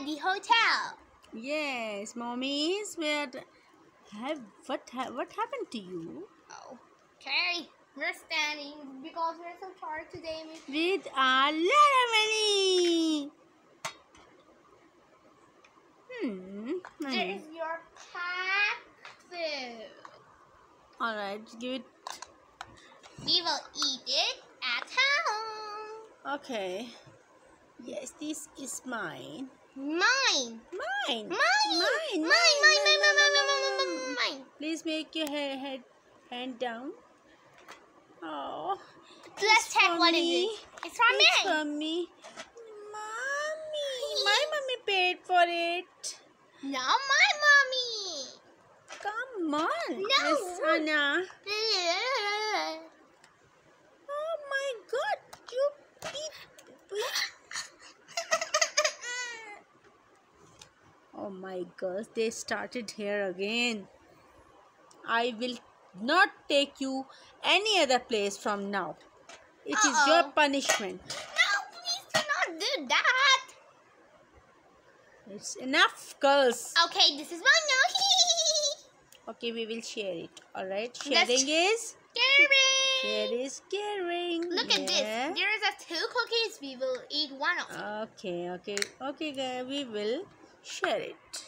at the hotel. yes, mommies. Where have what ha- what happened to you? Oh, okay. We're standing because we're so tired today. With a lot of money. Hmm. There's your cat food. All right. Give it. We will eat it at home. Okay. Yes, this is mine. Mine. Mine. Mine. Mine. Mine. Mine. Mine. Mine. Mine. Mine. Please make your head, head hand down. Oh. Let's It's check what is me. it. It's from It's me. for me. Mommy. My mommy paid for it. No, my mommy. Come on. No. Miss Anna. Oh my god. You beat. Oh my gosh. They started here again. I will not take you any other place from now. It is your punishment. No, please do not do that. It's enough, girls. Okay, this is mine now. Okay, we will share it. All right. Sharing is Caring. share is caring. Look at this. Yeah. There is a two cookies. We will eat one of them. Okay, okay, okay, guys. We will share it.